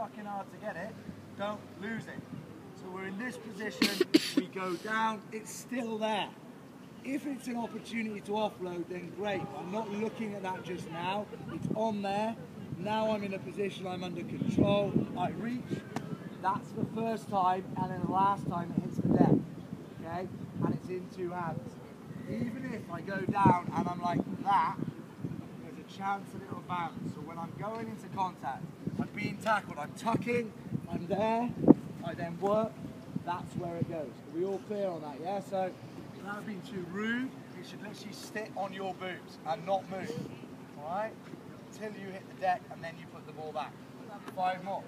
fucking hard to get it, don't lose it. So we're in this position, we go down, it's still there. If it's an opportunity to offload, then great. I'm not looking at that just now. It's on there. Now I'm in a position I'm under control. I reach. That's the first time, and then the last time it hits the deck. Okay? And it's in two hands. Even if I go down and I'm like that, there's a chance bounce. So when I'm going into contact, I'm being tackled, I'm tucking, I'm there, I then work, that's where it goes. Are we all clear on that, yeah? So without being too rude, you should literally sit on your boots and not move. Alright? Until you hit the deck and then you put the ball back. Five more.